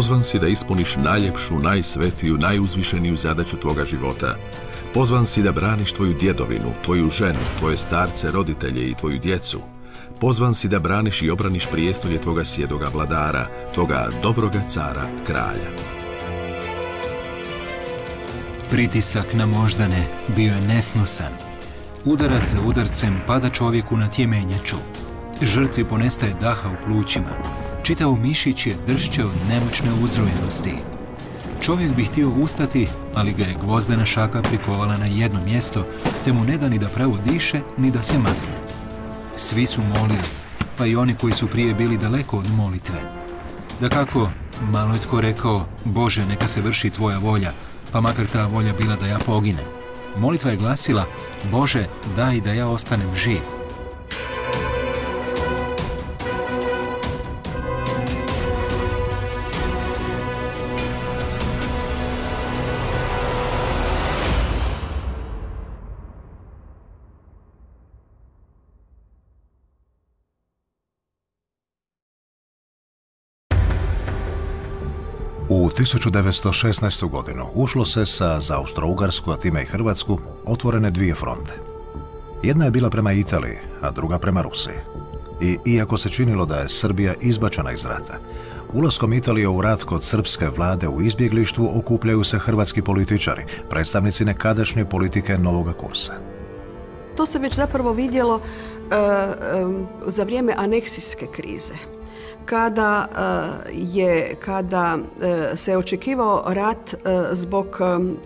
Pozvan si da ispuniš najljepšu, najsvetiju, najuzvišeniju zadaću tvoga života. Pozvan si da braniš tvoju djedovinu, tvoju ženu, tvoje starce, roditelje i tvoju djecu. Pozvan si da braniš i obraniš prijestolje tvoga sjedoga vladara, tvoga dobroga cara, kralja. Pritisak na moždane bio je nesnosan. Udarac za udarcem pada čovjeku na tjemenjaču. Žrtvi ponestaje daha u plućima. Čitao mišić je dršće od nemoćne uzrojenosti. Čovjek bi htio ustati, ali ga je gvozdena šaka prikovala na jedno mjesto, te mu ne da ni da pravo diše, ni da se makne. Svi su molili, pa i oni koji su prije bili daleko od molitve. Da kako, malo je tko rekao, Bože, neka se vrši tvoja volja, pa makar ta volja bila da ja poginem. Molitva je glasila, Bože, daj da ja ostanem živ. U 1916. godinu ušlo se sa za Austro-Ugarsku, a time i Hrvatsku, otvorene dvije fronte. Jedna je bila prema Italiji, a druga prema Rusiji. I iako se činilo da je Srbija izbačena iz rata, ulaskom Italije u rat kod srpske vlade u izbjeglištvu okupljaju se hrvatski političari, predstavnici nekadašnje politike novog kursa. To se već zapravo vidjelo e, e, za vrijeme aneksijske krize kada eh, je kada eh, se očekivao rat eh, zbog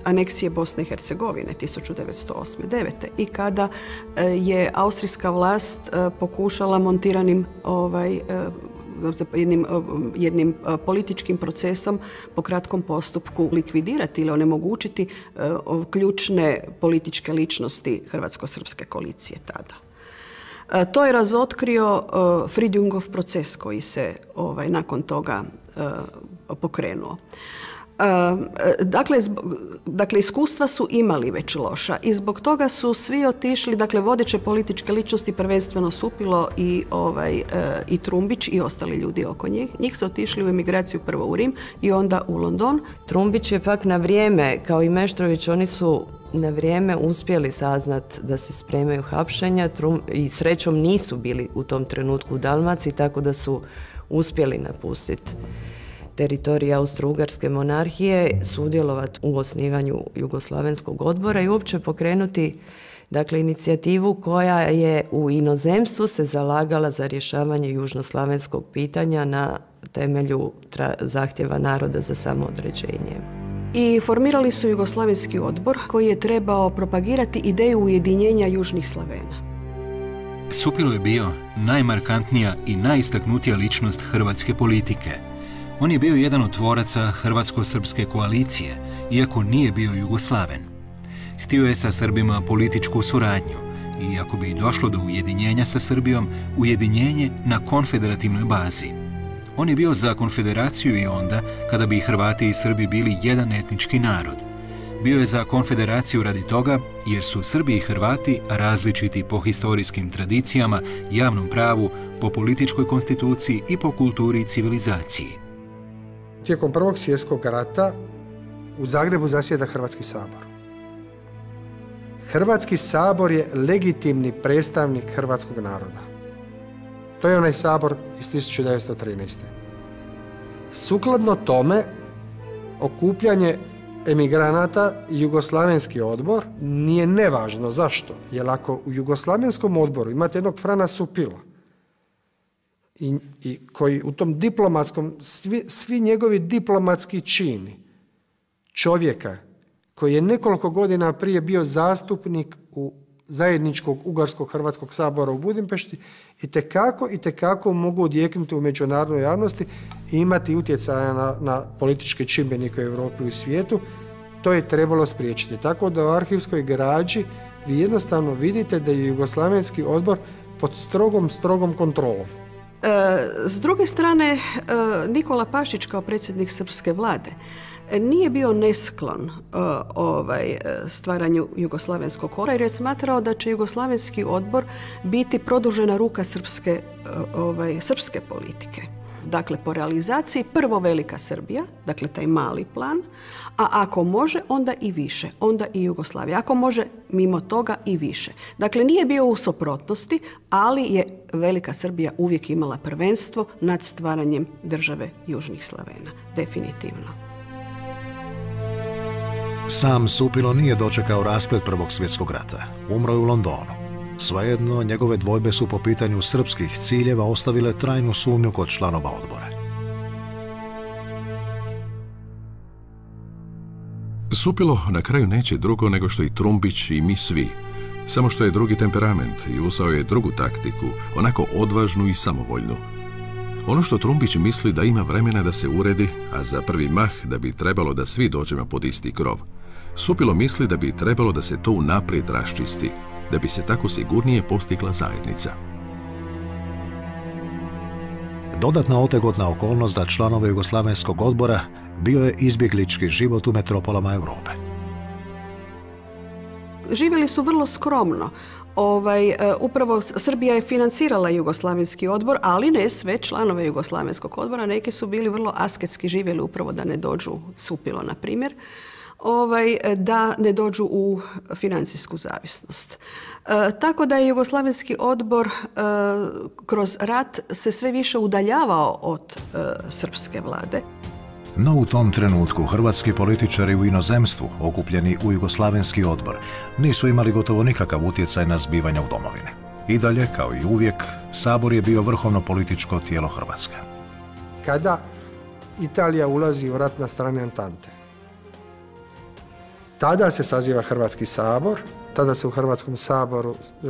aneksije Bosne i Hercegovine 1908. i kada je austrijska vlast pokušala montiranim ovaj jednim, jednim političkim procesom po kratkom postupku likvidirati ili onemogućiti ključne političke ličnosti Hrvatsko-srpske koalicije tada. E, to je razotkrio e, Fridjungov proces koji se ovaj, nakon toga e, pokrenuo. Dakle, dakle, iskustva su imali već loša i zbog toga su svi otišli, dakle, vodeće političke ličnosti, prvenstveno Supilo i, ovaj, i Trumbić i ostali ljudi oko njih. Njih su otišli u emigraciju prvo u Rim i onda u London. Trumbić je pak na vrijeme, kao i Meštrović, oni su na vrijeme uspjeli saznat da se spremaju hapšenja i srećom nisu bili u tom trenutku u Dalmaciji, tako da su uspjeli napustiti teritorije Austro-Ugarske monarhije, sudjelovati u osnivanju Jugoslavenskog odbora i uopće pokrenuti dakle, inicijativu koja je u inozemstvu se zalagala za rješavanje južnoslavenskog pitanja na temelju zahtjeva naroda za samoodređenje i formirali su Jugoslavenski odbor koji je trebao propagirati ideju ujedinjenja Južnih Slavena. Supilo je bio najmarkantnija i najistaknutija ličnost hrvatske politike. On je bio jedan od tvoraca Hrvatsko-srpske koalicije, iako nije bio Jugoslaven. Htio je sa Srbima političku suradnju i ako bi došlo do ujedinjenja sa Srbijom, ujedinjenje na konfederativnoj bazi. On je bio za konfederaciju i onda kada bi Hrvati i Srbi bili jedan etnički narod. Bio je za konfederaciju radi toga jer su Srbi i Hrvati različiti po historijskim tradicijama, javnom pravu, po političkoj konstituciji i po kulturi i civilizaciji. Tijekom Prvog svjetskog rata u Zagrebu zasjeda Hrvatski sabor. Hrvatski sabor je legitimni predstavnik hrvatskog naroda. To je onaj sabor iz 1913. Sukladno tome, okupljanje emigranata i Jugoslavenski odbor nije nevažno. Zašto? Jer ako u Jugoslavenskom odboru imate jednog Frana Supila, i, i koji u tom diplomatskom, svi, svi njegovi diplomatski čini čovjeka koji je nekoliko godina prije bio zastupnik u zajedničkog Ugarskog Hrvatskog sabora u Budimpešti i tekako i tekako mogu odjeknuti u međunarodnoj javnosti i imati utjecaja na, na političke čimbenike u Europi i svijetu, to je trebalo spriječiti. Tako da u arhivskoj građi vi jednostavno vidite da je Jugoslavenski odbor pod strogom, strogom kontrolom. E, s druge strane, e, Nikola Pašić kao predsjednik srpske vlade nije bio nesklon e, ovaj, e, stvaranju Jugoslavenskog odbora jer je smatrao da će Jugoslavenski odbor biti produžena ruka srpske, e, ovaj, srpske politike. Dakle, po realizaciji prvo Velika Srbija, dakle taj mali plan, a ako može, onda i više, onda i Jugoslavija. Ako može, mimo toga i više. Dakle, nije bio u suprotnosti, ali je Velika Srbija uvijek imala prvenstvo nad stvaranjem države Južnih Slavena. Definitivno. Sam Supilo nije dočekao rasplet Prvog svjetskog rata. Umro je u Londonu. Svejedno, njegove dvojbe su po pitanju srpskih ciljeva ostavile trajnu sumnju kod članova odbora. Supilo na kraju neće drugo nego što i Trumbić i mi svi. Samo što je drugi temperament i usao je drugu taktiku, onako odvažnu i samovoljnu. Ono što Trumbić misli da ima vremena da se uredi, a za prvi mah da bi trebalo da svi dođemo pod isti krov. Supilo misli da bi trebalo da se to unaprijed raščisti, da bi se tako sigurnije postigla zajednica. Dodatna otegotna okolnost za članove Jugoslavenskog odbora bio je izbjeglički život u metropolama Europe. Živjeli su vrlo skromno. Ovaj, e, upravo Srbija je financirala Jugoslavenski odbor, ali ne sve članove Jugoslavenskog odbora. Neki su bili vrlo asketski živjeli upravo da ne dođu supilo, na primjer ovaj, da ne dođu u financijsku zavisnost. E, tako da je Jugoslavenski odbor e, kroz rat se sve više udaljavao od e, srpske vlade. No u tom trenutku hrvatski političari u inozemstvu, okupljeni u Jugoslavenski odbor, nisu imali gotovo nikakav utjecaj na zbivanja u domovini. I dalje, kao i uvijek, Sabor je bio vrhovno političko tijelo Hrvatske. Kada Italija ulazi u rat na strane Antante, tada se saziva Hrvatski sabor, tada se u Hrvatskom saboru e,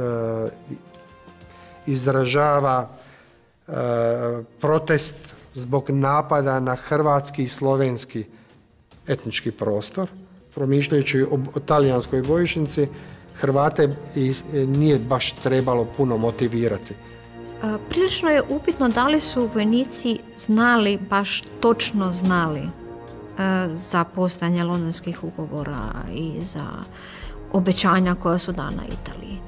izražava e, protest zbog napada na hrvatski i slovenski etnički prostor, promišljajući o, talijanskoj bojišnici, Hrvate nije baš trebalo puno motivirati. Prilično je upitno da li su vojnici znali, baš točno znali za postojanje londonskih ugovora i za obećanja koja su dana Italiji.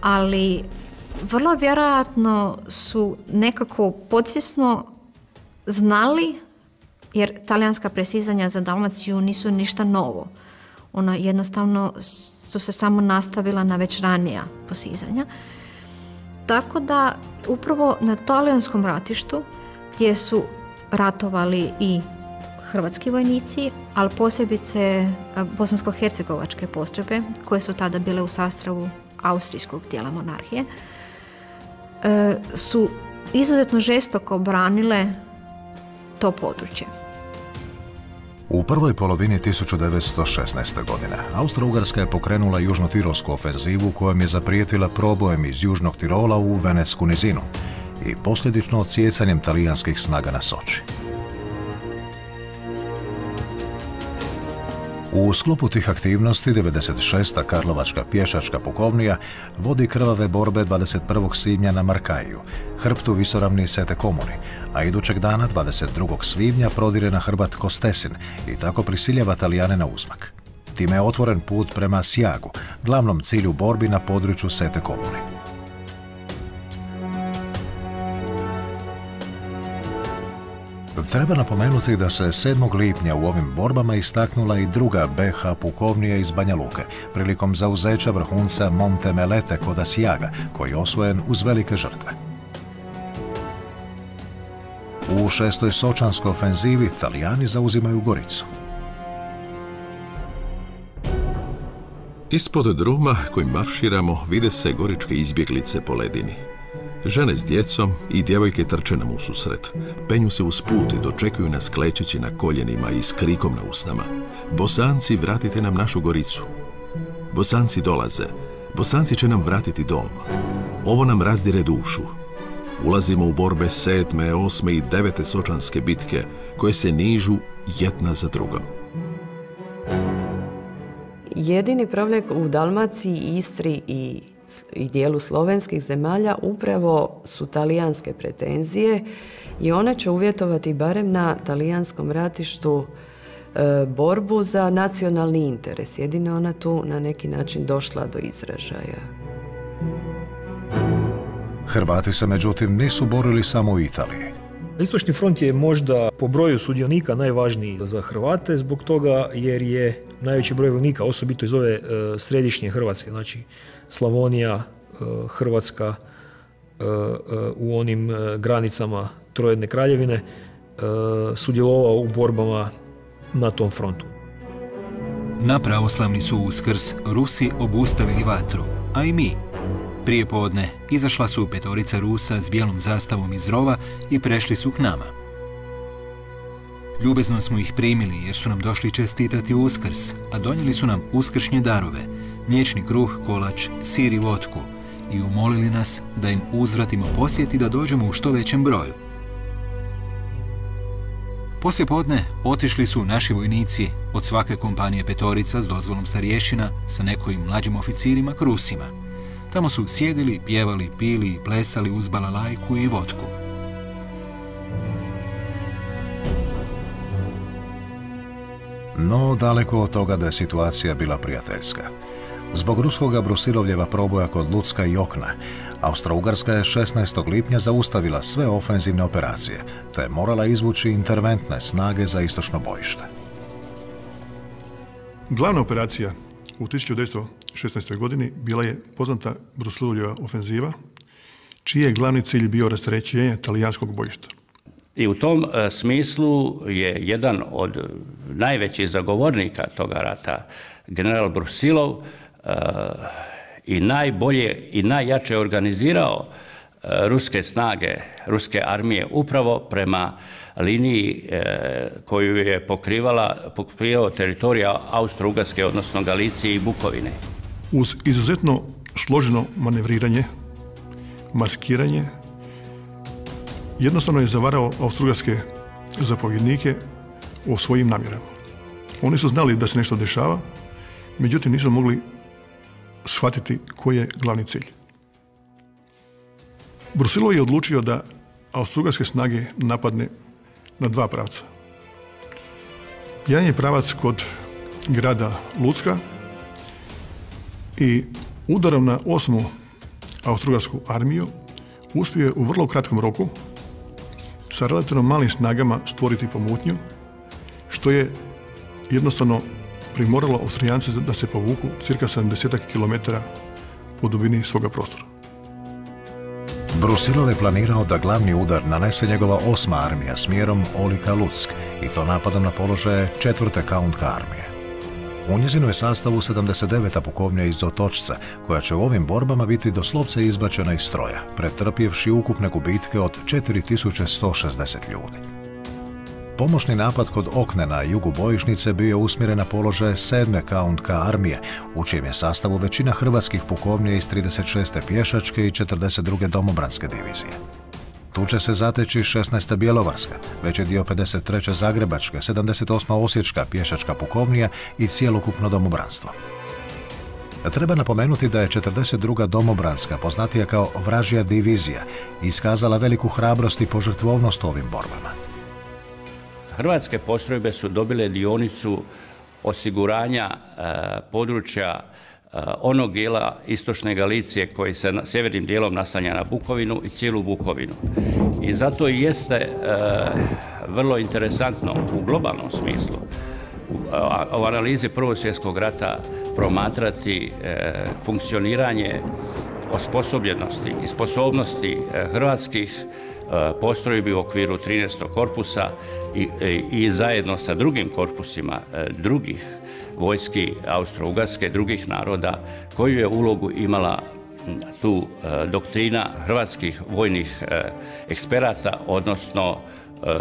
Ali vrlo vjerojatno su nekako podsvjesno znali, jer talijanska presizanja za Dalmaciju nisu ništa novo. Ona jednostavno su se samo nastavila na već ranija posizanja. Tako da upravo na talijanskom ratištu gdje su ratovali i hrvatski vojnici, ali posebice e, bosansko-hercegovačke postrojbe koje su tada bile u sastavu austrijskog dijela monarhije, e, su izuzetno žestoko branile to područje. U prvoj polovini 1916. godine Austro-Ugarska je pokrenula južno-tirolsku ofenzivu kojom je zaprijetila probojem iz južnog Tirola u Venecku nizinu i posljedično odsjecanjem talijanskih snaga na Soči. U sklopu tih aktivnosti 96. Karlovačka pješačka pukovnija vodi krvave borbe 21. svibnja na Markaju, hrptu visoravni Sete Komuni, a idućeg dana 22. svibnja prodire na hrbat Kostesin i tako prisiljava Talijane na uzmak. Time je otvoren put prema Sjagu, glavnom cilju borbi na području Sete Komuni. Treba napomenuti da se 7. lipnja u ovim borbama istaknula i druga BH pukovnija iz Banja Luke prilikom zauzeća vrhunca Monte Melete kod Asijaga koji je osvojen uz velike žrtve. U šestoj sočanskoj ofenzivi Italijani zauzimaju Goricu. Ispod druma kojim marširamo vide se goričke izbjeglice po ledini. Žene s djecom i djevojke trče nam u susret. Penju se uz put i dočekuju nas klećeći na koljenima i s krikom na usnama. Bosanci, vratite nam našu goricu. Bosanci dolaze. Bosanci će nam vratiti dom. Ovo nam razdire dušu. Ulazimo u borbe sedme, osme i devete sočanske bitke, koje se nižu jedna za drugom. Jedini problem u Dalmaciji, Istri i i dijelu slovenskih zemalja upravo su talijanske pretenzije i one će uvjetovati barem na talijanskom ratištu e, borbu za nacionalni interes. Jedino ona tu na neki način došla do izražaja. Hrvati se međutim nisu borili samo u Italiji. Istočni front je možda po broju sudionika najvažniji za Hrvate zbog toga jer je najveći broj vojnika, osobito iz ove e, središnje Hrvatske, znači Slavonija, e, Hrvatska, e, u onim granicama Trojedne kraljevine, sudjelovao u borbama na tom frontu. Na pravoslavni su uskrs Rusi obustavili vatru, a i mi. Prije podne izašla su petorica Rusa s bijelom zastavom iz rova i prešli su k nama. Ljubezno smo ih primili jer su nam došli čestitati uskrs, a donijeli su nam uskršnje darove, mliječni kruh, kolač, sir i vodku i umolili nas da im uzvratimo posjeti da dođemo u što većem broju. Poslije podne otišli su naši vojnici od svake kompanije petorica s dozvolom starješina sa nekojim mlađim oficirima k Rusima. Tamo su sjedili, pjevali, pili i plesali uz balalajku i vodku. No, daleko od toga da je situacija bila prijateljska. Zbog ruskoga Brusilovljeva proboja kod Lucka i Okna, Austro-Ugarska je 16. lipnja zaustavila sve ofenzivne operacije, te morala izvući interventne snage za istočno bojište. Glavna operacija u 1916. godini bila je poznata Brusilovljeva ofenziva, čiji je glavni cilj bio rasterećenje talijanskog bojišta. I u tom e, smislu je jedan od najvećih zagovornika toga rata, general Brusilov, i najbolje i najjače organizirao e, ruske snage, ruske armije upravo prema liniji e, koju je pokrivala, pokrivao teritorija Austro-Ugarske, odnosno Galicije i Bukovine. Uz izuzetno složeno manevriranje, maskiranje, jednostavno je zavarao Austro-Ugarske zapovjednike o svojim namjerama. Oni su znali da se nešto dešava, međutim nisu mogli shvatiti koji je glavni cilj. Brusilov je odlučio da austrugarske snage napadne na dva pravca. Jedan je pravac kod grada Lucka i udarom na osmu austrugarsku armiju uspio je u vrlo kratkom roku sa relativno malim snagama stvoriti pomutnju, što je jednostavno primoralo Austrijance da se povuku cirka 70 km po dubini svoga prostora. Brusilov je planirao da glavni udar nanese njegova osma armija smjerom Olika Luck i to napadom na položaje četvrte kauntka armije. U njezinu je sastavu 79. pukovnja iz Otočca, koja će u ovim borbama biti doslovce izbačena iz stroja, pretrpjevši ukupne gubitke od 4160 ljudi. Pomoćni napad kod Okne na jugu bojišnice bio usmjeren na položaje 7. kauntka armije, u čijem je sastavu većina hrvatskih pukovnija iz 36. pješačke i 42. domobranske divizije. Tu će se zateći 16. Bjelovarska, veći dio 53. Zagrebačke, 78. Osječka pješačka pukovnija i cijelokupno domobranstvo. Treba napomenuti da je 42. domobranska, poznatija kao vražija divizija, iskazala veliku hrabrost i požrtvovnost ovim borbama. Hrvatske postrojbe su dobile dionicu osiguranja e, područja e, onog dijela istočne Galicije koji se sjevernim dijelom naslanja na Bukovinu i cijelu Bukovinu. I zato i jeste e, vrlo interesantno u globalnom smislu u analizi Prvog svjetskog rata promatrati funkcioniranje osposobljenosti i sposobnosti hrvatskih postrojbi u okviru 13. korpusa i, e, i zajedno sa drugim korpusima e, drugih vojski Austro-Ugarske, drugih naroda, koju je ulogu imala tu doktrina hrvatskih vojnih eksperata, odnosno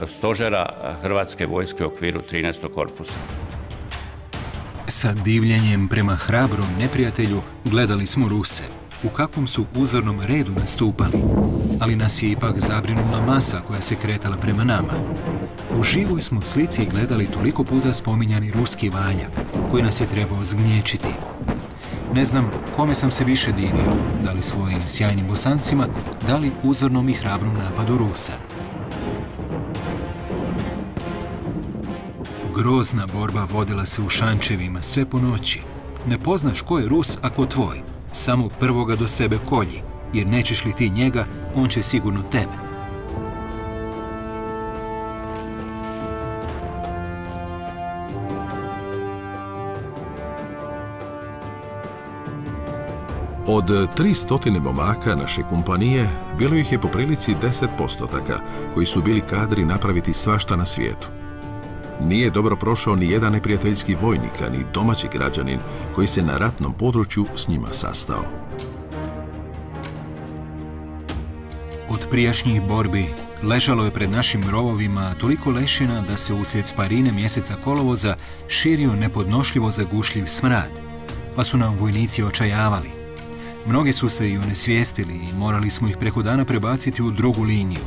stožera Hrvatske vojske u okviru 13. korpusa. Sa divljenjem prema hrabrom neprijatelju gledali smo Ruse u kakvom su uzornom redu nastupali, ali nas je ipak zabrinula masa koja se kretala prema nama. U živoj smo slici gledali toliko puta spominjani ruski valjak, koji nas je trebao zgnječiti. Ne znam kome sam se više divio, da li svojim sjajnim bosancima, da li uzornom i hrabrom napadu Rusa. Grozna borba vodila se u šančevima sve po noći. Ne poznaš ko je Rus ako tvoj, samo prvoga do sebe kolji, jer nećeš li ti njega, on će sigurno tebe. Od 300 momaka naše kompanije bilo ih je po prilici 10 postotaka koji su bili kadri napraviti svašta na svijetu. Nije dobro prošao ni jedan neprijateljski vojnika, ni domaći građanin koji se na ratnom području s njima sastao. Od prijašnjih borbi ležalo je pred našim rovovima toliko lešina da se uslijed sparine mjeseca kolovoza širio nepodnošljivo zagušljiv smrad, pa su nam vojnici očajavali. Mnogi su se i onesvijestili i morali smo ih preko dana prebaciti u drugu liniju.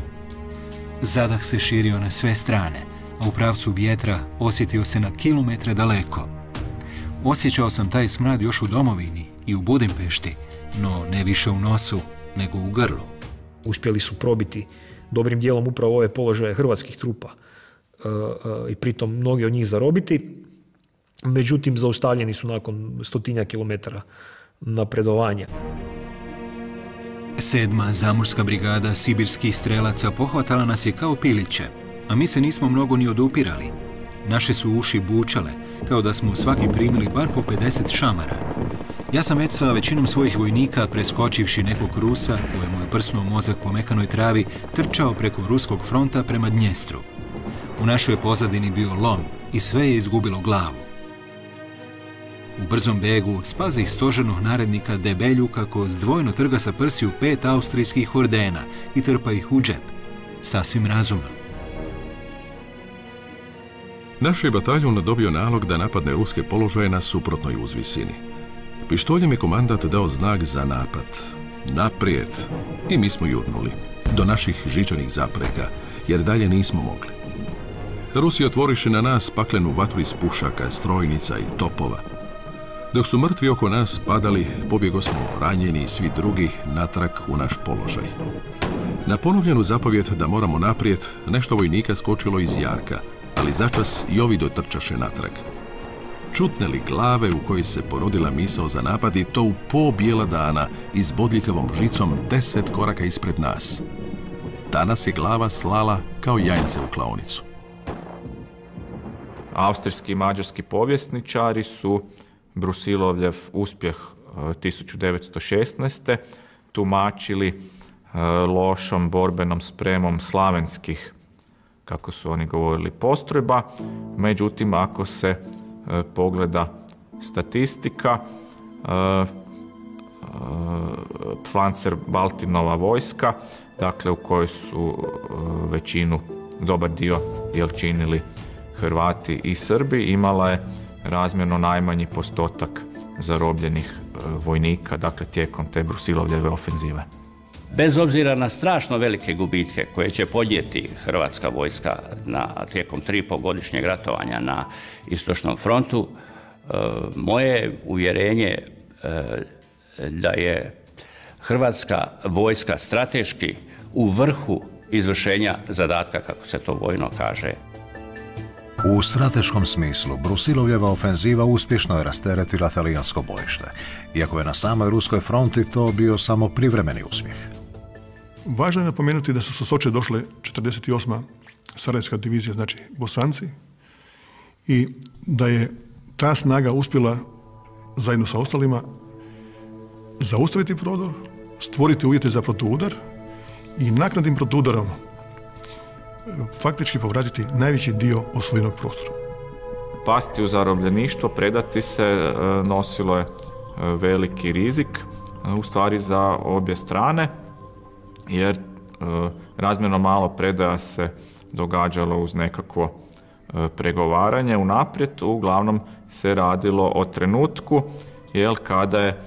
Zadah se širio na sve strane, a u pravcu vjetra osjetio se na kilometre daleko. Osjećao sam taj smrad još u domovini i u Budimpešti, no ne više u nosu, nego u grlu. Uspjeli su probiti dobrim dijelom upravo ove položaje hrvatskih trupa e, e, i pritom mnogi od njih zarobiti. Međutim, zaustavljeni su nakon stotinja kilometara napredovanja. Sedma zamorska brigada sibirskih strelaca pohvatala nas je kao piliće, a mi se nismo mnogo ni odupirali. Naše su uši bučale, kao da smo svaki primili bar po 50 šamara. Ja sam već sa većinom svojih vojnika, preskočivši nekog Rusa, kojemu je prsnuo mozak po mekanoj travi, trčao preko ruskog fronta prema Dnjestru. U našoj pozadini bio lom i sve je izgubilo glavu. U brzom begu spazih stoženog narednika Debelju kako zdvojno trga sa prsiju pet austrijskih ordena i trpa ih u džep. Sasvim razumno. Naš je bataljon dobio nalog da napadne ruske položaje na suprotnoj uzvisini. Pištoljem je komandant dao znak za napad. Naprijed. I mi smo jurnuli. Do naših žičanih zapreka, jer dalje nismo mogli. Rusi otvoriše na nas paklenu vatru iz pušaka, strojnica i topova. Dok su mrtvi oko nas padali, pobjego smo ranjeni i svi drugi natrag u naš položaj. Na ponovljenu zapovjed da moramo naprijed, nešto vojnika skočilo iz jarka, ali začas i ovi dotrčaše natrag. Čutne li glave u kojoj se porodila misao za napad i to u po bijela dana i s bodljikavom žicom deset koraka ispred nas. Danas je glava slala kao jajce u klaonicu. Austrijski i mađarski povjesničari su Brusilovljev uspjeh 1916. tumačili lošom borbenom spremom slavenskih, kako su oni govorili, postrojba. Međutim, ako se pogleda statistika, Flancer Baltinova vojska, dakle u kojoj su većinu, dobar dio jel činili Hrvati i Srbi, imala je razmjerno najmanji postotak zarobljenih e, vojnika, dakle tijekom te Brusilovljeve ofenzive. Bez obzira na strašno velike gubitke koje će podnijeti Hrvatska vojska na, tijekom tri godišnjeg ratovanja na Istočnom frontu, e, moje uvjerenje e, da je Hrvatska vojska strateški u vrhu izvršenja zadatka, kako se to vojno kaže, u strateškom smislu, Brusilovljeva ofenziva uspješno je rasteretila talijansko bojište, iako je na samoj ruskoj fronti to bio samo privremeni uspjeh. Važno je napomenuti da su sa Soče došle 48. Sarajevska divizija, znači Bosanci, i da je ta snaga uspjela zajedno sa ostalima zaustaviti prodor, stvoriti uvjete za protuudar i naknadnim protuudarom faktički povratiti najveći dio osvojenog prostora. Pasti u zarobljeništvo, predati se, e, nosilo je e, veliki rizik, e, u stvari za obje strane, jer razmjerno malo predaja se događalo uz nekakvo pregovaranje. Unaprijed, uglavnom se radilo o trenutku, jel kada je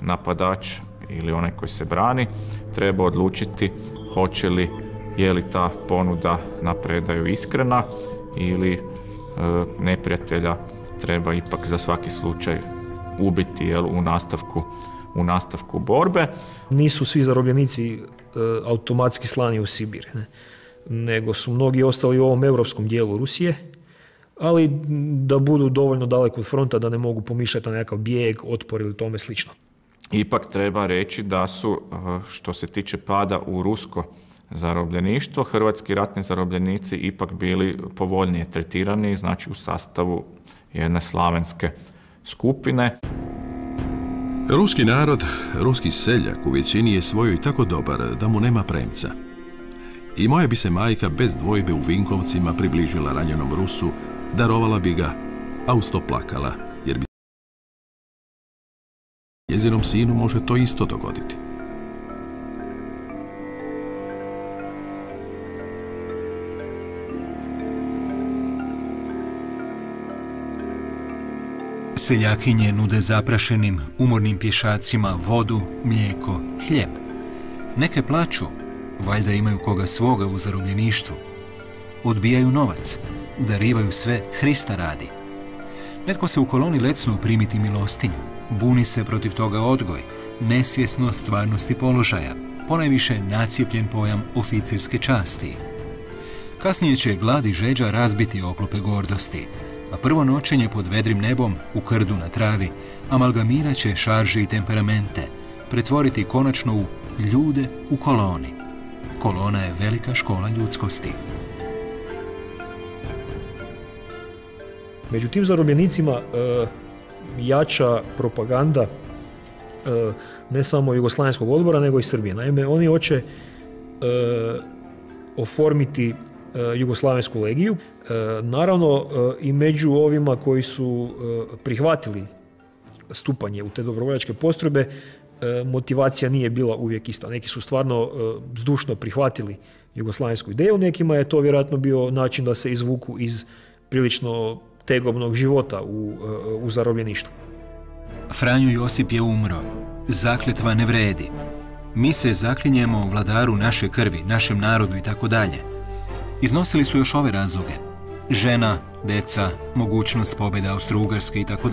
napadač ili onaj koji se brani treba odlučiti hoće li je li ta ponuda na predaju iskrena ili e, neprijatelja treba ipak za svaki slučaj ubiti jel, u, nastavku, u nastavku borbe. Nisu svi zarobljenici e, automatski slani u Sibir, ne? nego su mnogi ostali u ovom europskom dijelu Rusije, ali da budu dovoljno daleko od fronta da ne mogu pomišljati na nekakav bijeg, otpor ili tome slično. Ipak treba reći da su, e, što se tiče pada u rusko zarobljeništvo, hrvatski ratni zarobljenici ipak bili povoljnije tretirani, znači u sastavu jedne slavenske skupine. Ruski narod, ruski seljak u većini je svojoj tako dobar da mu nema premca. I moja bi se majka bez dvojbe u Vinkovcima približila ranjenom Rusu, darovala bi ga, a uz to plakala, jer bi njezinom sinu može to isto dogoditi. Seljakinje nude zaprašenim, umornim pješacima vodu, mlijeko, hljeb. Neke plaću, valjda imaju koga svoga u zarobljeništvu. Odbijaju novac, darivaju sve Hrista radi. Netko se u koloni lecnu primiti milostinju, buni se protiv toga odgoj, nesvjesno stvarnosti položaja, ponajviše nacijepljen pojam oficirske časti. Kasnije će glad i žeđa razbiti oklope gordosti, a prvo noćenje pod vedrim nebom u krdu na travi amalgamirat će šarže i temperamente, pretvoriti konačno u ljude u koloni. Kolona je velika škola ljudskosti. Među tim zarobljenicima e, jača propaganda e, ne samo Jugoslavenskog odbora, nego i Srbije. Naime, oni hoće e, oformiti Jugoslavensku legiju. Naravno, i među ovima koji su prihvatili stupanje u te dobrovoljačke postrojbe, motivacija nije bila uvijek ista. Neki su stvarno zdušno prihvatili jugoslavensku ideju, nekima je to vjerojatno bio način da se izvuku iz prilično tegobnog života u, e, u zarobljeništvu. Franjo Josip je umro. Zakletva ne vredi. Mi se zaklinjemo vladaru naše krvi, našem narodu i tako dalje. Iznosili su još ove razloge. Žena, deca, mogućnost pobjeda Austro-Ugarske i tako.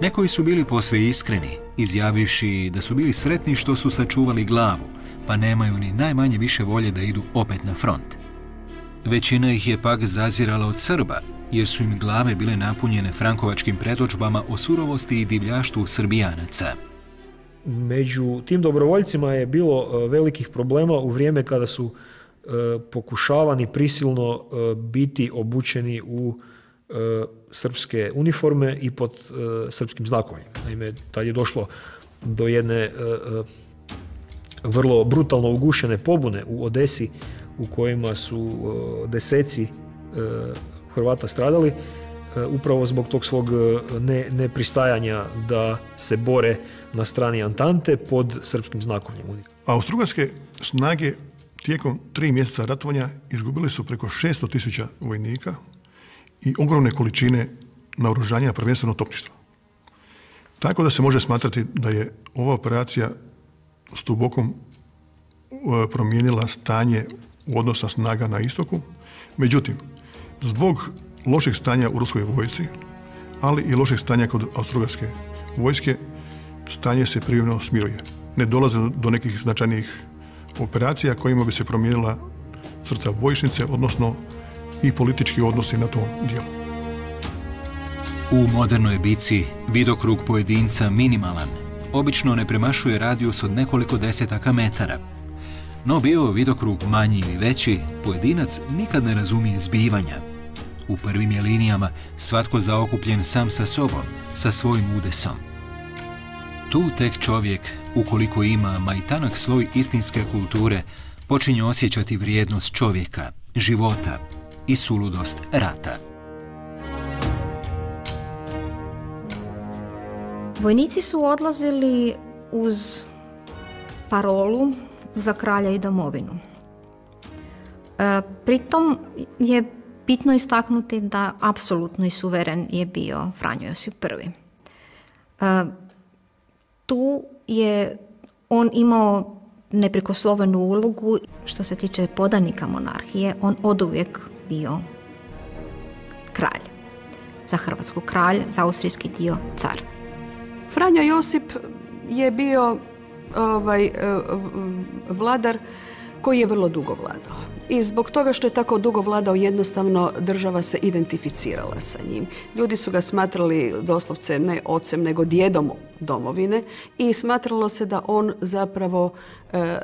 Nekoji su bili posve iskreni, izjavivši da su bili sretni što su sačuvali glavu, pa nemaju ni najmanje više volje da idu opet na front. Većina ih je pak zazirala od Srba, jer su im glave bile napunjene frankovačkim predođbama o surovosti i divljaštvu Srbijanaca. Među tim dobrovoljcima je bilo e, velikih problema u vrijeme kada su pokušavani prisilno e, biti obučeni u srpske uniforme i pod srpskim znakovima. Naime, tad je došlo do jedne vrlo brutalno ugušene pobune u Odesi u kojima su deseci Hrvata stradali e, upravo zbog tog svog e, ne, nepristajanja da se bore na strani Antante pod srpskim znakovljem. Austrougarske snage tijekom tri mjeseca ratovanja izgubili su preko 600 tisuća vojnika i ogromne količine naoružanja, prvenstveno topništva. Tako da se može smatrati da je ova operacija s Tubokom e, promijenila stanje u odnosa snaga na istoku. Međutim, Zbog lošeg stanja u ruskoj vojsci, ali i lošeg stanja kod austrougarske vojske, stanje se privremeno smiruje. Ne dolaze do nekih značajnijih operacija kojima bi se promijenila crta bojišnice, odnosno i politički odnosi na tom dijelu. U modernoj bici vidokrug pojedinca minimalan, obično ne premašuje radijus od nekoliko desetaka metara. No bio vidokrug manji ili veći, pojedinac nikad ne razumije zbivanja, u prvim je linijama svatko zaokupljen sam sa sobom, sa svojim udesom. Tu tek čovjek, ukoliko ima majtanak sloj istinske kulture, počinje osjećati vrijednost čovjeka, života i suludost rata. Vojnici su odlazili uz parolu za kralja i domovinu. E, pritom je bitno istaknuti da apsolutno i suveren je bio Franjo Josip I. E, tu je on imao neprikoslovenu ulogu što se tiče podanika monarhije, on oduvijek bio kralj. Za Hrvatsku kralj, za austrijski dio car. Franjo Josip je bio ovaj, e, vladar koji je vrlo dugo vladao. I zbog toga što je tako dugo vladao, jednostavno država se identificirala sa njim. Ljudi su ga smatrali doslovce ne ocem, nego djedom domovine i smatralo se da on zapravo e,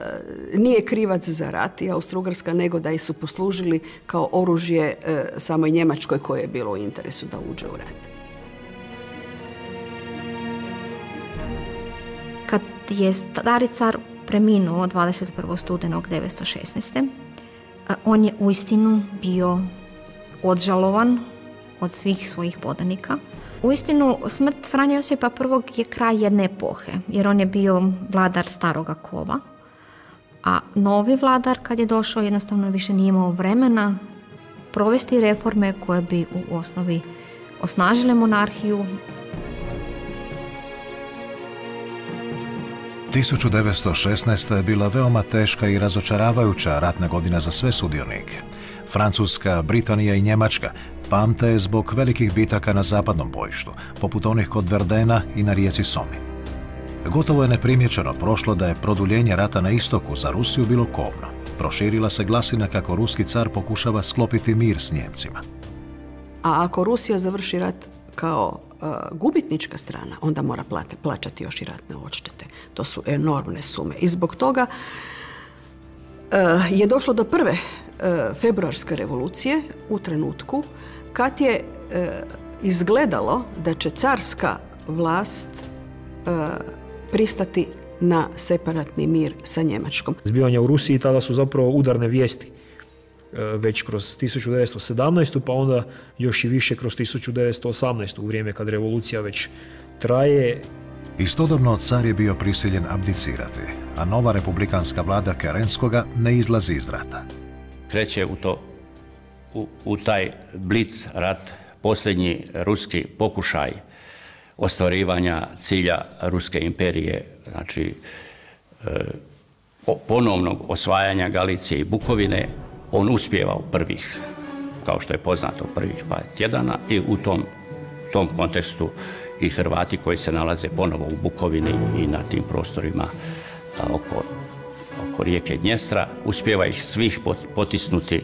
nije krivac za rat i Austrougarska, nego da su poslužili kao oružje e, samoj Njemačkoj koje je bilo u interesu da uđe u rat. je stari car preminuo 21. studenog 1916. On je uistinu bio odžalovan od svih svojih podanika. Uistinu, smrt Franja Josipa I je kraj jedne epohe, jer on je bio vladar staroga kova, a novi vladar kad je došao jednostavno više nije imao vremena provesti reforme koje bi u osnovi osnažile monarhiju. 1916. je bila veoma teška i razočaravajuća ratna godina za sve sudionike. Francuska, Britanija i Njemačka pamte je zbog velikih bitaka na zapadnom bojištu, poput onih kod Verdena i na rijeci Somi. Gotovo je neprimjećeno prošlo da je produljenje rata na istoku za Rusiju bilo kovno. Proširila se glasina kako ruski car pokušava sklopiti mir s Njemcima. A ako Rusija završi rat kao e, gubitnička strana, onda mora plaćati još i ratne odštete. To su enormne sume. I zbog toga e, je došlo do prve e, februarske revolucije u trenutku kad je izgledalo da će carska vlast pristati na separatni mir sa Njemačkom. Zbivanja u Rusiji tada su zapravo udarne vijesti već kroz 1917. pa onda još i više kroz 1918. u vrijeme kad revolucija već traje. Istodobno car je bio prisiljen abdicirati, a nova republikanska vlada Kerenskoga ne izlazi iz rata. Kreće u to, u, u taj blic rat, posljednji ruski pokušaj ostvarivanja cilja Ruske imperije, znači e, ponovnog osvajanja Galicije i Bukovine, on uspjeva prvih, kao što je poznato, prvih pa tjedana i u tom, tom kontekstu i Hrvati koji se nalaze ponovo u Bukovini i na tim prostorima oko, oko rijeke Dnjestra, uspjeva ih svih potisnuti e,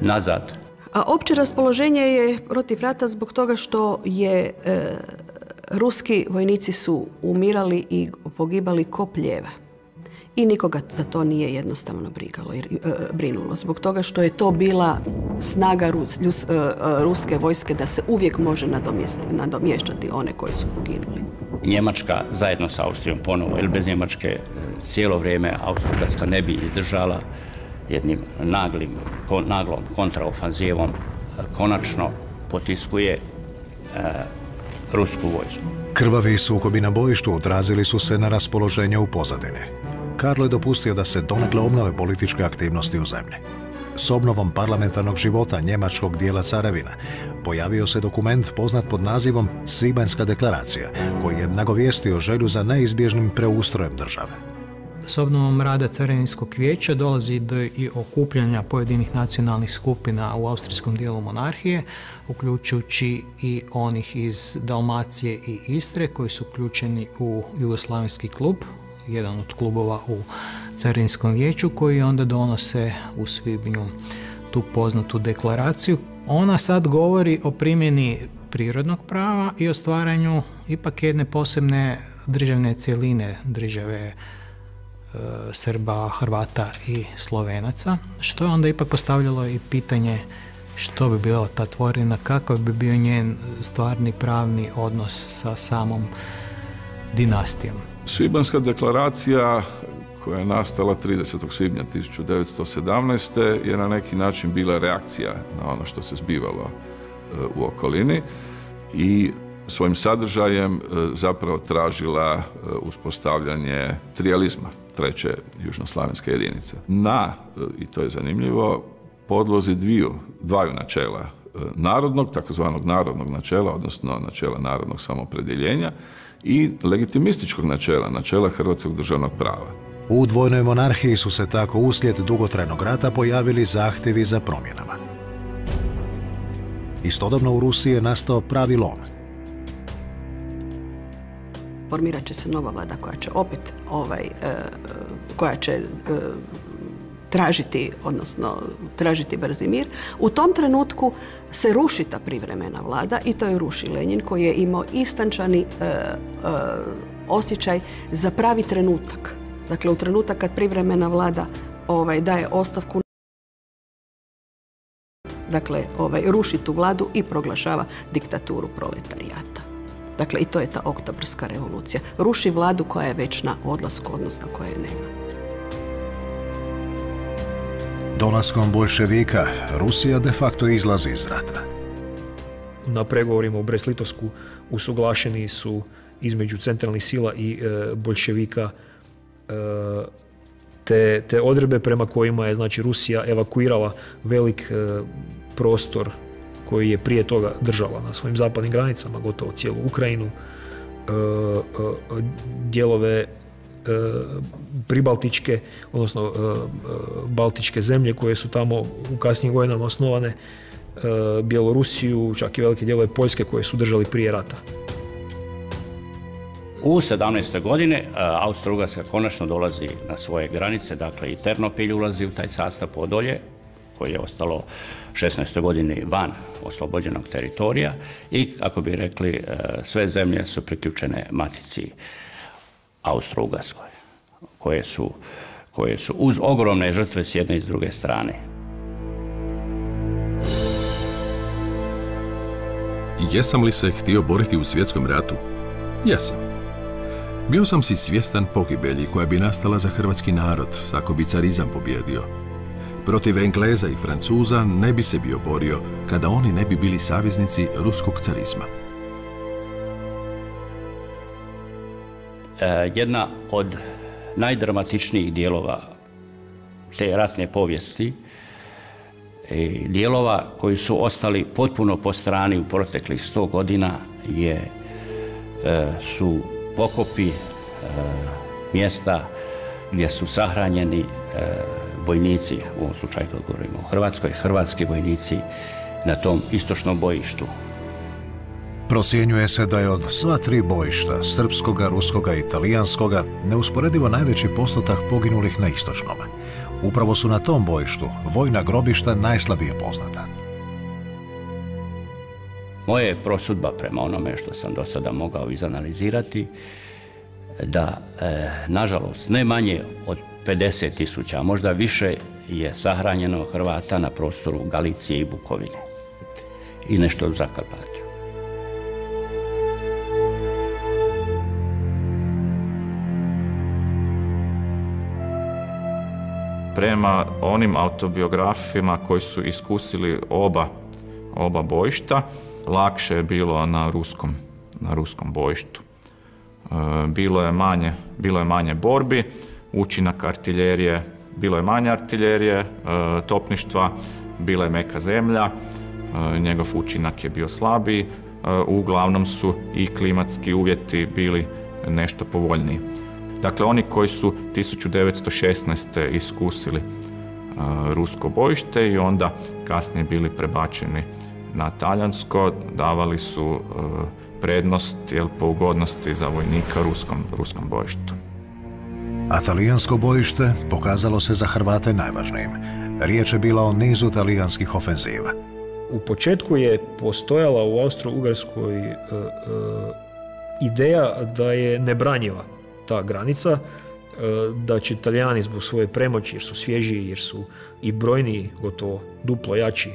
nazad a opće raspoloženje je protiv rata zbog toga što je e, ruski vojnici su umirali i pogibali ko pljeva. I nikoga za to nije jednostavno brigalo, jer, e, brinulo. Zbog toga što je to bila snaga Rus, e, ruske vojske da se uvijek može nadomješćati one koji su poginuli. Njemačka zajedno sa Austrijom ponovo, jer bez Njemačke cijelo vrijeme Austro-Ugarska ne bi izdržala jednim naglim, naglom kontraofanzivom konačno potiskuje e, rusku vojsku. Krvavi sukobi na bojištu odrazili su se na raspoloženje u pozadini. Karlo je dopustio da se donekle obnove političke aktivnosti u zemlji. S obnovom parlamentarnog života njemačkog dijela carevina pojavio se dokument poznat pod nazivom Svibanjska deklaracija, koji je nagovijestio želju za neizbježnim preustrojem države. S obnovom rada Carinskog vijeća dolazi do i okupljanja pojedinih nacionalnih skupina u austrijskom dijelu monarhije, uključujući i onih iz Dalmacije i Istre koji su uključeni u Jugoslavenski klub, jedan od klubova u Carinskom vijeću koji onda donose u svibnju tu poznatu deklaraciju. Ona sad govori o primjeni prirodnog prava i o stvaranju ipak jedne posebne državne cjeline države E, Srba, Hrvata i Slovenaca, što je onda ipak postavljalo i pitanje što bi bila ta tvorina, kakav bi bio njen stvarni pravni odnos sa samom dinastijom. Svibanska deklaracija koja je nastala 30. svibnja 1917. je na neki način bila reakcija na ono što se zbivalo e, u okolini i svojim sadržajem e, zapravo tražila uspostavljanje trijalizma treće južnoslavenske jedinice. Na, e, i to je zanimljivo, podlozi dviju, dvaju načela e, narodnog, takozvanog narodnog načela, odnosno načela narodnog samopredjeljenja i legitimističkog načela, načela hrvatskog državnog prava. U dvojnoj monarhiji su se tako uslijed dugotrajnog rata pojavili zahtjevi za promjenama. Istodobno u Rusiji je nastao pravi lom – formirat će se nova vlada koja će opet ovaj, e, koja će e, tražiti, odnosno tražiti brzi mir. U tom trenutku se ruši ta privremena vlada i to je ruši Lenin koji je imao istančani e, osjećaj za pravi trenutak. Dakle, u trenutak kad privremena vlada ovaj, daje ostavku dakle, ovaj, ruši tu vladu i proglašava diktaturu proletarijata. Dakle, i to je ta oktobrska revolucija. Ruši vladu koja je već na odlasku, odnosno koje nema. Dolaskom bolševika Rusija de facto izlazi iz rata. Na pregovorima u Breslitovsku usuglašeni su između centralnih sila i e, bolševika e, te, te odredbe prema kojima je znači Rusija evakuirala velik e, prostor koji je prije toga držala na svojim zapadnim granicama, gotovo cijelu Ukrajinu, dijelove pribaltičke, odnosno baltičke zemlje koje su tamo u kasnijim godinama osnovane, Bjelorusiju, čak i velike dijelove Poljske koje su držali prije rata. U 17. godine e, Austro-Ugarska konačno dolazi na svoje granice, dakle i Ternopilj ulazi u taj sastav Podolje, koji je ostalo 16. godini van oslobođenog teritorija i, ako bi rekli, e, sve zemlje su priključene matici Austro-Ugarskoj, koje su, koje su uz ogromne žrtve s jedne i s druge strane. Jesam li se htio boriti u svjetskom ratu? Jesam. Bio sam si svjestan pogibelji koja bi nastala za hrvatski narod ako bi carizam pobjedio. Protiv Engleza i Francuza ne bi se bio borio kada oni ne bi bili saveznici ruskog carizma. Jedna od najdramatičnijih dijelova te ratne povijesti e, dijelova koji su ostali potpuno po strani u proteklih sto godina je, e, su pokopi e, mjesta gdje su sahranjeni e, vojnici, u ovom slučaju kad govorimo o Hrvatskoj, hrvatski vojnici na tom istočnom bojištu. Procjenjuje se da je od sva tri bojišta, srpskoga, ruskoga i talijanskoga, neusporedivo najveći postotak poginulih na istočnom. Upravo su na tom bojištu vojna grobišta najslabije poznata. Moje je prosudba prema onome što sam do sada mogao izanalizirati da, e, nažalost, ne manje od 50 tisuća, možda više je sahranjeno Hrvata na prostoru Galicije i Bukovine i nešto u Zakarpatju. Prema onim autobiografima koji su iskusili oba, oba bojišta, lakše je bilo na ruskom, na ruskom bojištu. E, bilo je manje, bilo je manje borbi, učinak artiljerije, bilo je manje artiljerije, e, topništva, bila je meka zemlja, e, njegov učinak je bio slabiji, uglavnom su i klimatski uvjeti bili nešto povoljniji. Dakle, oni koji su 1916. iskusili rusko bojište i onda kasnije bili prebačeni na talijansko davali su e, prednost jel, po ugodnosti za vojnika ruskom, ruskom bojištu. A talijansko bojište pokazalo se za Hrvate najvažnijim. Riječ je bila o nizu talijanskih ofenziva. U početku je postojala u Austro-Ugarskoj e, e, ideja da je nebranjiva ta granica, da će Italijani zbog svoje premoći, jer su svježiji, jer su i brojniji, gotovo duplo jači e,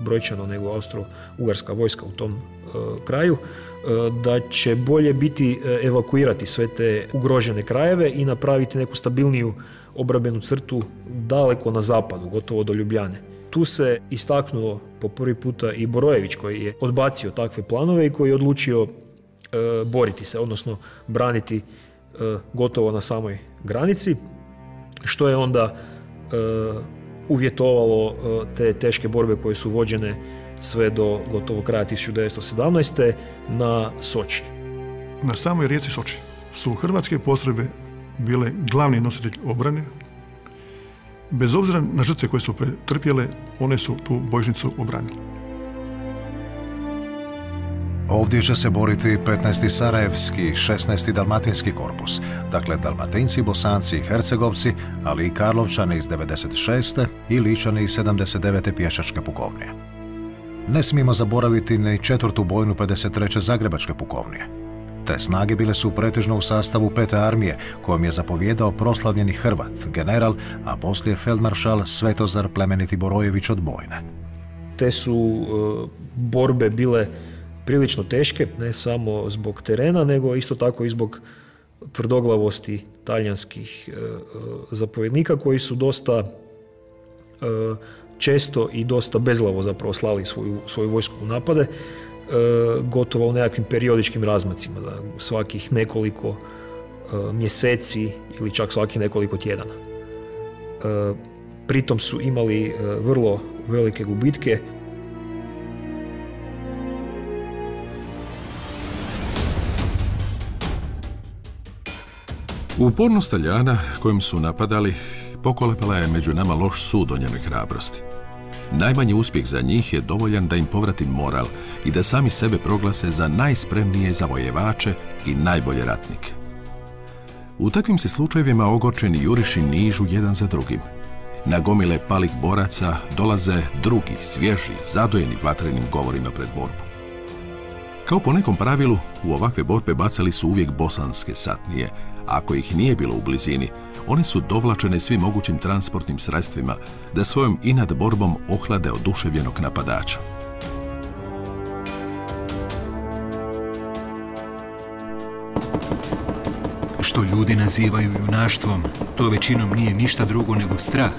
brojčano nego austro-ugarska vojska u tom e, kraju, e, da će bolje biti evakuirati sve te ugrožene krajeve i napraviti neku stabilniju obrabenu crtu daleko na zapadu, gotovo do Ljubljane. Tu se istaknuo po prvi puta i Borojević koji je odbacio takve planove i koji je odlučio boriti se, odnosno braniti gotovo na samoj granici, što je onda uvjetovalo e, te teške borbe koje su vođene sve do gotovo kraja 1917. na Soči. Na samoj rijeci Soči su hrvatske postrojbe bile glavni nositelj obrane. Bez obzira na žrtve koje su pretrpjele, one su tu bojišnicu obranile. Ovdje će se boriti 15. Sarajevski, 16. Dalmatinski korpus, dakle Dalmatinci, Bosanci i Hercegovci, ali i Karlovčani iz 96. i Ličani iz 79. pješačke pukovnije. Ne smijemo zaboraviti ni četvrtu bojnu 53. Zagrebačke pukovnije. Te snage bile su pretežno u sastavu pete armije, kojom je zapovjedao proslavljeni Hrvat, general, a poslije feldmaršal Svetozar Plemeniti Borojević od Bojne. Te su e, borbe bile prilično teške, ne samo zbog terena, nego isto tako i zbog tvrdoglavosti talijanskih e, zapovjednika koji su dosta često i dosta bezglavo zapravo slali svoju, svoju vojsku u napade, gotovo u nekakvim periodičkim razmacima, da svakih nekoliko mjeseci ili čak svakih nekoliko tjedana. Pritom su imali vrlo velike gubitke. Upornost Taljana kojim su napadali pokolepala je među nama loš sud o njenoj hrabrosti. Najmanji uspjeh za njih je dovoljan da im povrati moral i da sami sebe proglase za najspremnije zavojevače i najbolje ratnike. U takvim se slučajevima ogorčeni juriši nižu jedan za drugim. Na gomile palih boraca dolaze drugi, svježi, zadojeni vatrenim govorima pred borbu. Kao po nekom pravilu, u ovakve borbe bacali su uvijek bosanske satnije, ako ih nije bilo u blizini, one su dovlačene svim mogućim transportnim sredstvima da svojom inad borbom ohlade oduševljenog napadača. Što ljudi nazivaju junaštvom, to većinom nije ništa drugo nego strah.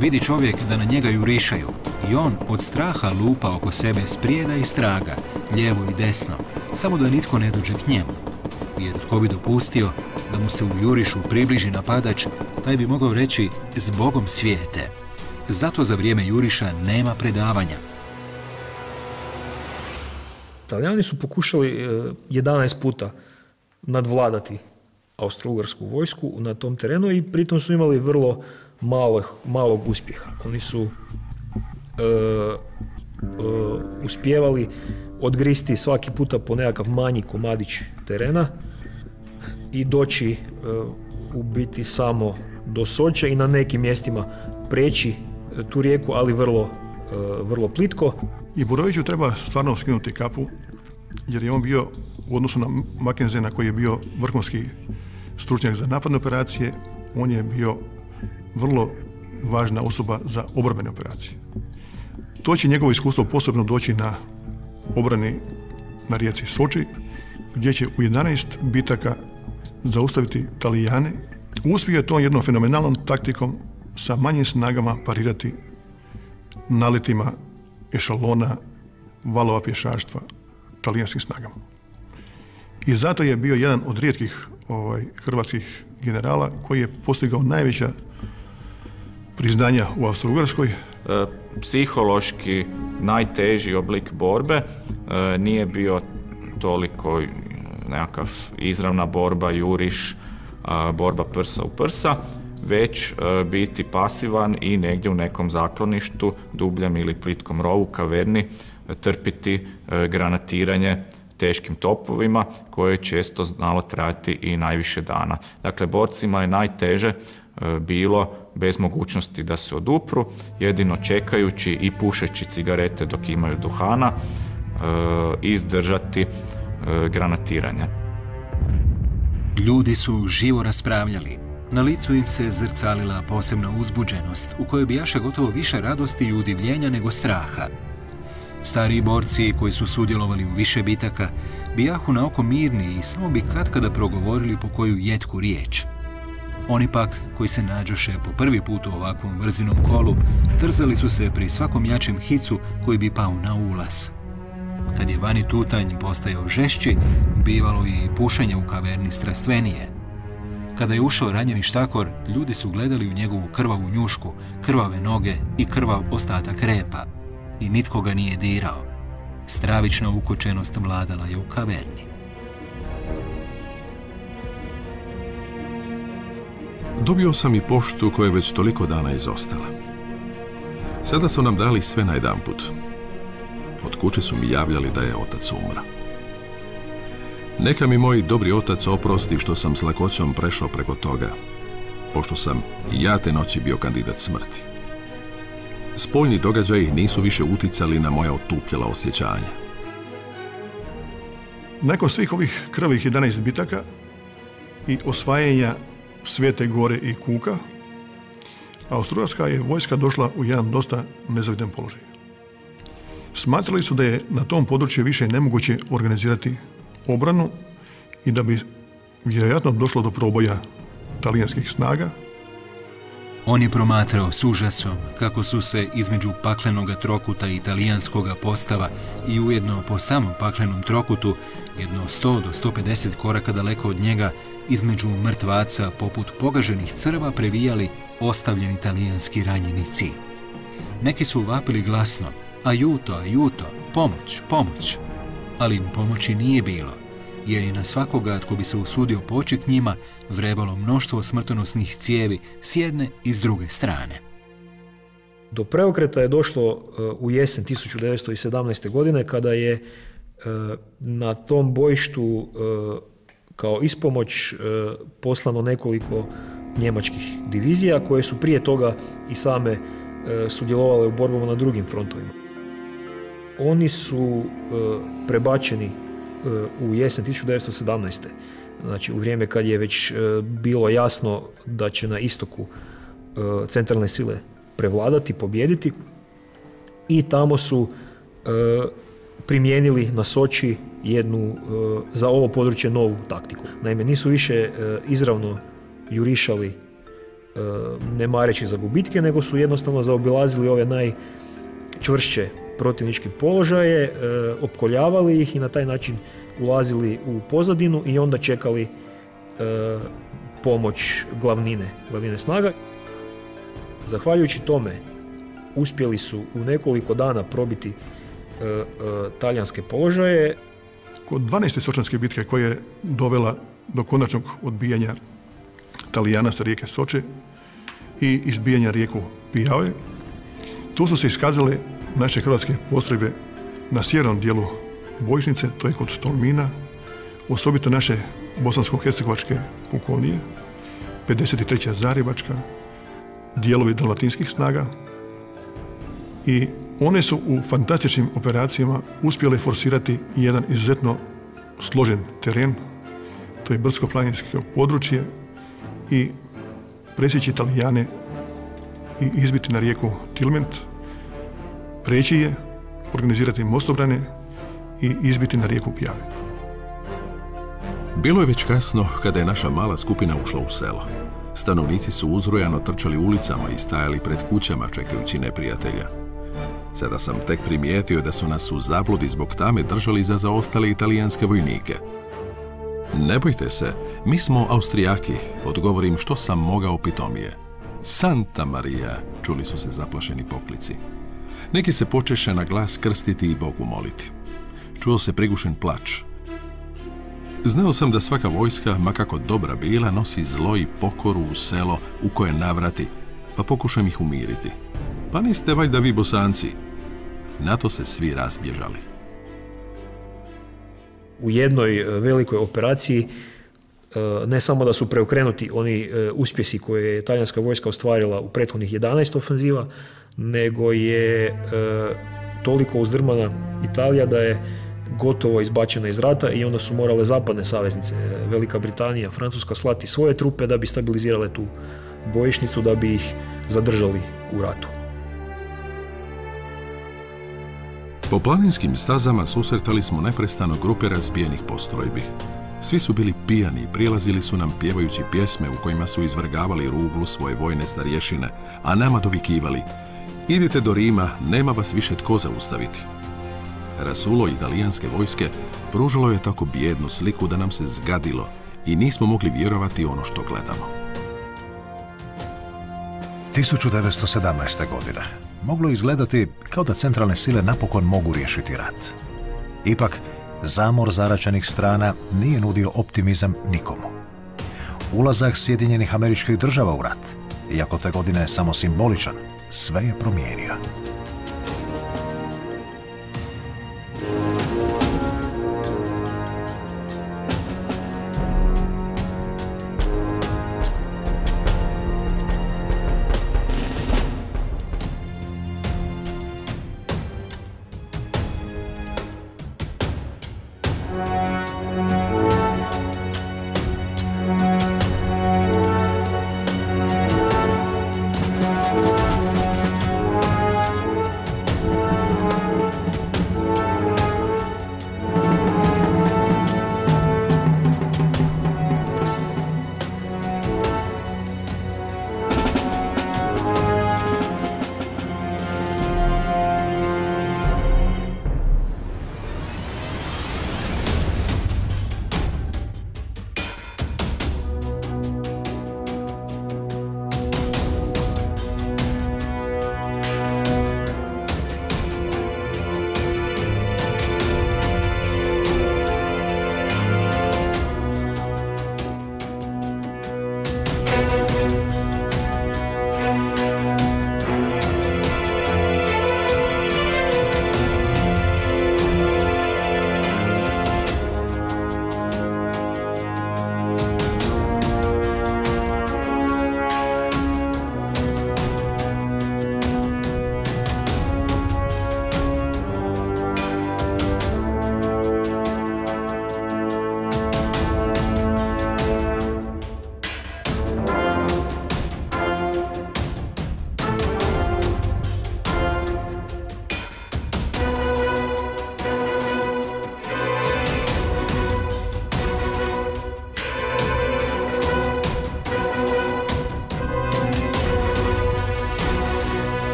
Vidi čovjek da na njega jurišaju i on od straha lupa oko sebe sprijeda i straga, lijevo i desno, samo da nitko ne dođe k njemu. Jer tko bi dopustio da mu se u jurišu približi napadač, taj bi mogao reći zbogom svijete. Zato za vrijeme juriša nema predavanja. Italijani su pokušali 11 e, puta nadvladati austro-ugarsku vojsku na tom terenu i pritom su imali vrlo malog uspjeha. Oni su e, uspjevali odgristi svaki puta po nekakav manji komadić terena i doći e, u biti samo do Soče i na nekim mjestima preći tu rijeku, ali vrlo, vrlo plitko. I Buroviću treba stvarno skinuti kapu, jer je on bio u odnosu na Makenzena koji je bio vrhunski stručnjak za napadne operacije, on je bio vrlo važna osoba za obrambene operacije. To će njegovo iskustvo posebno doći na obrani na rijeci Soči, gdje će u 11 bitaka zaustaviti Talijane. Uspio je to jednom fenomenalnom taktikom sa manjim snagama parirati naletima ešalona, valova pješaštva talijanskim snagama. I zato je bio jedan od rijetkih ovaj, hrvatskih generala koji je postigao najveća priznanja u Austro-Ugrskoj. E, psihološki najteži oblik borbe e, nije bio toliko nekakav izravna borba, juriš, borba prsa u prsa, već e, biti pasivan i negdje u nekom zakloništu, dubljem ili plitkom rovu, kaverni, trpiti granatiranje teškim topovima koje je često znalo trajati i najviše dana. Dakle, borcima je najteže e, bilo bez mogućnosti da se odupru, jedino čekajući i pušeći cigarete dok imaju duhana, e, izdržati e, granatiranje. Ljudi su živo raspravljali. Na licu im se zrcalila posebna uzbuđenost, u kojoj bijaše gotovo više radosti i udivljenja nego straha. Stariji borci koji su sudjelovali u više bitaka bijahu na oko mirni i samo bi kada progovorili po koju jetku riječ. Oni pak, koji se nađoše po prvi put u ovakvom brzinom kolu, trzali su se pri svakom jačem hicu koji bi pao na ulaz. Kad je vani tutanj postajao žešći, bivalo i pušenje u kaverni strastvenije. Kada je ušao ranjeni štakor, ljudi su gledali u njegovu krvavu njušku, krvave noge i krvav ostatak repa i nitko ga nije dirao. Stravična ukočenost vladala je u kaverni. Dobio sam i poštu koja je već toliko dana izostala. Sada su nam dali sve na jedan put. Od kuće su mi javljali da je otac umra. Neka mi moj dobri otac oprosti što sam s lakoćom prešao preko toga, pošto sam i ja te noći bio kandidat smrti. Spoljni događaji nisu više uticali na moja otupljela osjećanja. Nakon svih ovih krvih 11 bitaka i osvajanja Svete Gore i Kuka, Austrugarska je vojska došla u jedan dosta nezavidan položaj. Smatrali su da je na tom području više nemoguće organizirati obranu i da bi vjerojatno došlo do proboja talijanskih snaga. On je promatrao s užasom kako su se između paklenoga trokuta i italijanskoga postava i ujedno po samom paklenom trokutu, jedno 100 do 150 koraka daleko od njega, između mrtvaca poput pogaženih crva previjali ostavljeni italijanski ranjenici. Neki su vapili glasno, ajuto, ajuto, pomoć, pomoć. Ali im pomoći nije bilo, jer je na svakoga tko bi se usudio poći njima vrebalo mnoštvo smrtonosnih cijevi s jedne i s druge strane. Do preokreta je došlo e, u jesen 1917. godine kada je e, na tom bojištu e, kao ispomoć poslano nekoliko njemačkih divizija koje su prije toga i same sudjelovale u borbama na drugim frontovima. Oni su prebačeni u jesen 1917. Znači u vrijeme kad je već bilo jasno da će na istoku centralne sile prevladati, pobijediti i tamo su primijenili na Soči jednu za ovo područje novu taktiku. Naime, nisu više izravno jurišali ne mareći za gubitke, nego su jednostavno zaobilazili ove najčvršće protivničke položaje, opkoljavali ih i na taj način ulazili u pozadinu i onda čekali pomoć glavnine, glavnine snaga. Zahvaljujući tome uspjeli su u nekoliko dana probiti talijanske položaje. Kod 12. sočanske bitke koja je dovela do konačnog odbijanja Talijana sa rijeke Soče i izbijanja rijeku Pijave, tu su se iskazale naše hrvatske postrojbe na sjevernom dijelu bojišnice, to je kod Tolmina, osobito naše bosansko-hercegovačke pukovnije, 53. Zaribačka, dijelovi dalmatinskih snaga i one su u fantastičnim operacijama uspjele forsirati jedan izuzetno složen teren, to je brdsko-planinsko područje i presjeći Italijane i izbiti na rijeku Tilment, preći je, organizirati mostobrane i izbiti na rijeku Pjave. Bilo je već kasno kada je naša mala skupina ušla u selo. Stanovnici su uzrojano trčali ulicama i stajali pred kućama čekajući neprijatelja. Sada sam tek primijetio da su nas u zabludi zbog tame držali za zaostale italijanske vojnike. Ne bojte se, mi smo Austrijaki, odgovorim što sam mogao pitomije. Santa Maria, čuli su se zaplašeni poklici. Neki se počeše na glas krstiti i Bogu moliti. Čuo se prigušen plač. Znao sam da svaka vojska, makako dobra bila, nosi zlo i pokoru u selo u koje navrati, pa pokušam ih umiriti. Pa niste valjda vi bosanci? Na to se svi razbježali. U jednoj e, velikoj operaciji ne samo da su preokrenuti oni e, uspjesi koje je talijanska vojska ostvarila u prethodnih 11 ofenziva, nego je toliko uzdrmana Italija da je gotovo izbačena iz rata i onda su morale zapadne saveznice, Velika Britanija, Francuska slati svoje trupe da bi stabilizirale tu bojišnicu, da bi ih zadržali u ratu. Po planinskim stazama susretali smo neprestano grupe razbijenih postrojbi. Svi su bili pijani i prilazili su nam pjevajući pjesme u kojima su izvrgavali ruglu svoje vojne starješine, a nama dovikivali Idite do Rima, nema vas više tko zaustaviti. Rasulo italijanske vojske pružilo je tako bijednu sliku da nam se zgadilo i nismo mogli vjerovati ono što gledamo. 1917. godine moglo izgledati kao da centralne sile napokon mogu riješiti rat. Ipak, zamor zaračenih strana nije nudio optimizam nikomu. Ulazak Sjedinjenih američkih država u rat, iako te godine samo simboličan, sve je promijenio.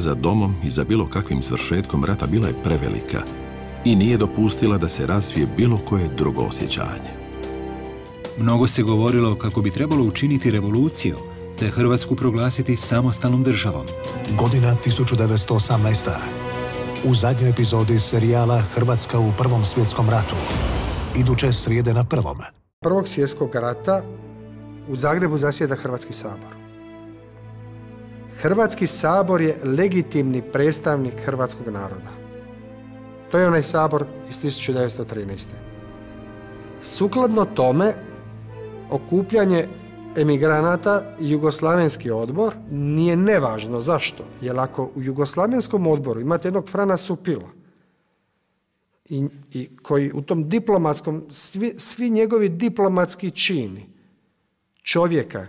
Za domom i za bilo kakvim svršetkom rata bila je prevelika i nije dopustila da se razvije bilo koje drugo osjećanje. Mnogo se govorilo kako bi trebalo učiniti revoluciju, te Hrvatsku proglasiti samostalnom državom. Godina 1918. U zadnjoj epizodi serijala Hrvatska u Prvom svjetskom ratu. Iduće srijede na prvom. Prvog svjetskog rata u Zagrebu zasjeda Hrvatski sabor. Hrvatski sabor je legitimni predstavnik hrvatskog naroda. To je onaj sabor iz 1913. Sukladno tome, okupljanje emigranata i Jugoslavenski odbor nije nevažno. Zašto? Jer ako u Jugoslavenskom odboru imate jednog Frana Supila, i, i koji u tom diplomatskom, svi, svi njegovi diplomatski čini čovjeka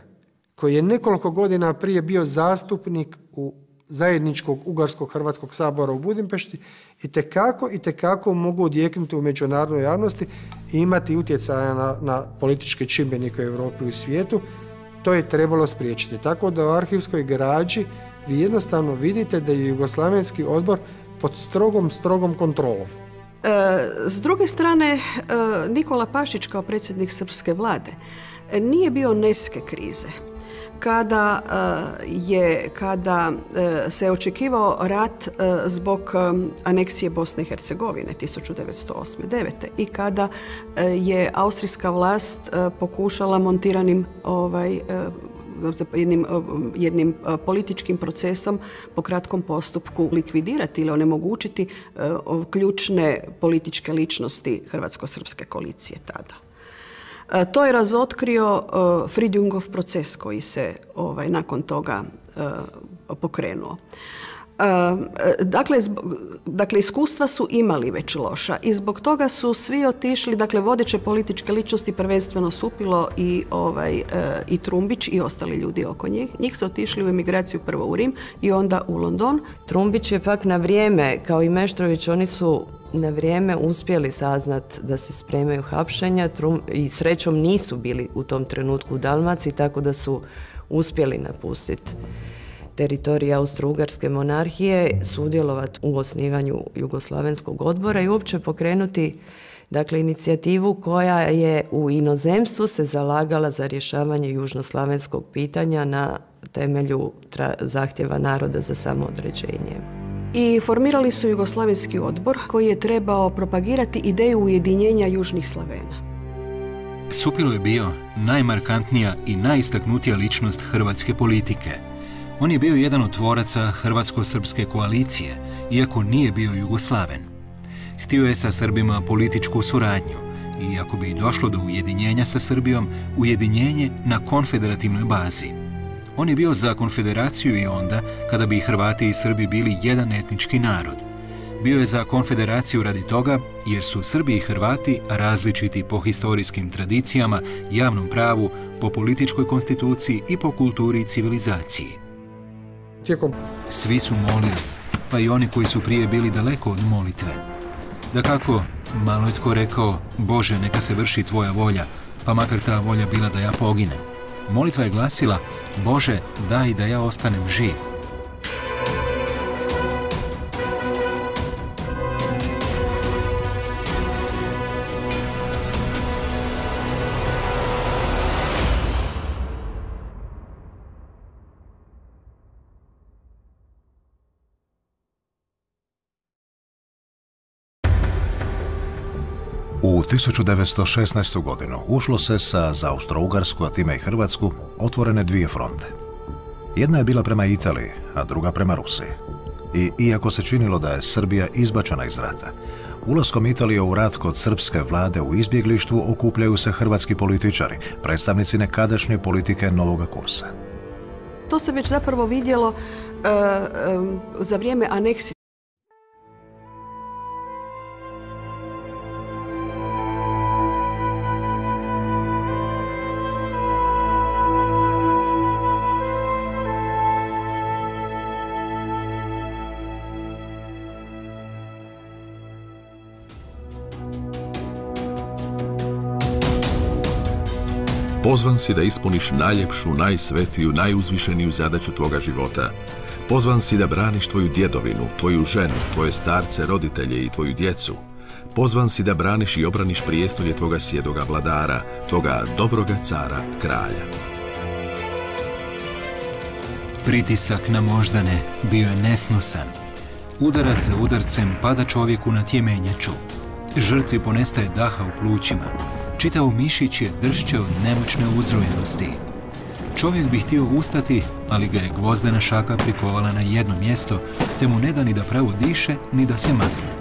koji je nekoliko godina prije bio zastupnik u zajedničkog Ugarskog Hrvatskog sabora u Budimpešti i tekako i tekako mogu odjeknuti u međunarodnoj javnosti i imati utjecaja na, na političke čimbenike u Europi i svijetu, to je trebalo spriječiti. Tako da u arhivskoj građi vi jednostavno vidite da je Jugoslavenski odbor pod strogom, strogom kontrolom. E, s druge strane, e, Nikola Pašić kao predsjednik srpske vlade nije bio neske krize kada e, je kada e, se očekivao rat e, zbog aneksije Bosne i Hercegovine 1908-9 i kada je austrijska vlast pokušala montiranim ovaj jednim, jednim političkim procesom po kratkom postupku likvidirati ili onemogućiti ključne političke ličnosti Hrvatsko-srpske koalicije tada. E, to je razotkrio e, Fridjungov proces koji se ovaj, nakon toga e, pokrenuo. Dakle, dakle, iskustva su imali već loša i zbog toga su svi otišli, dakle, vodeće političke ličnosti, prvenstveno Supilo i, ovaj, i Trumbić i ostali ljudi oko njih. Njih su otišli u emigraciju prvo u Rim i onda u London. Trumbić je pak na vrijeme, kao i Meštrović, oni su na vrijeme uspjeli saznat da se spremaju hapšenja i srećom nisu bili u tom trenutku u Dalmaciji, tako da su uspjeli napustiti teritorij Austro-Ugarske monarhije, sudjelovati u osnivanju Jugoslavenskog odbora i uopće pokrenuti dakle, inicijativu koja je u inozemstvu se zalagala za rješavanje južnoslavenskog pitanja na temelju zahtjeva naroda za samoodređenje i formirali su Jugoslavenski odbor koji je trebao propagirati ideju ujedinjenja Južnih Slavena. Supilo je bio najmarkantnija i najistaknutija ličnost hrvatske politike. On je bio jedan od tvoraca Hrvatsko-srpske koalicije, iako nije bio Jugoslaven. Htio je sa Srbima političku suradnju i ako bi došlo do ujedinjenja sa Srbijom, ujedinjenje na konfederativnoj bazi. On je bio za konfederaciju i onda kada bi Hrvati i Srbi bili jedan etnički narod. Bio je za konfederaciju radi toga jer su Srbi i Hrvati različiti po historijskim tradicijama, javnom pravu, po političkoj konstituciji i po kulturi i civilizaciji. Tijekom... Svi su molili, pa i oni koji su prije bili daleko od molitve. Da kako, malo je tko rekao, Bože, neka se vrši tvoja volja, pa makar ta volja bila da ja poginem. Molitva je glasila, Bože, daj da ja ostanem živ. U 1916. godinu ušlo se sa za Austro-Ugarsku, a time i Hrvatsku, otvorene dvije fronte. Jedna je bila prema Italiji, a druga prema Rusiji. I iako se činilo da je Srbija izbačena iz rata, ulaskom Italije u rat kod srpske vlade u izbjeglištvu okupljaju se hrvatski političari, predstavnici nekadašnje politike novoga kursa. To se već zapravo vidjelo e, za vrijeme aneksije Pozvan si da ispuniš najljepšu, najsvetiju, najuzvišeniju zadaću tvoga života. Pozvan si da braniš tvoju djedovinu, tvoju ženu, tvoje starce, roditelje i tvoju djecu. Pozvan si da braniš i obraniš prijestolje tvoga sjedoga vladara, tvoga dobroga cara, kralja. Pritisak na moždane bio je nesnosan. Udarac za udarcem pada čovjeku na tjemenjaču. Žrtvi ponestaje daha u plućima. Čitao mišić je dršće od nemoćne uzrojenosti. Čovjek bi htio ustati, ali ga je gvozdena šaka prikovala na jedno mjesto, te mu ne da ni da pravo diše, ni da se makne.